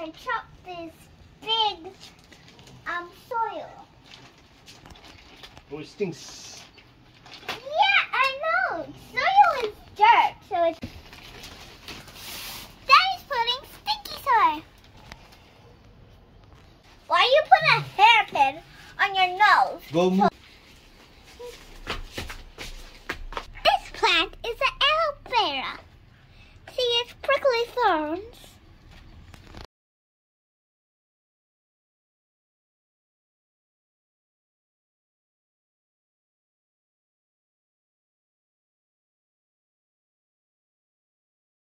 gonna chop this big um soil. Oh, it stinks. Yeah, I know. Soil is dirt, so it's. Daddy's putting sticky soil. Why you put a hairpin on your nose? Go move. This plant is an aloe vera. See its prickly thorns?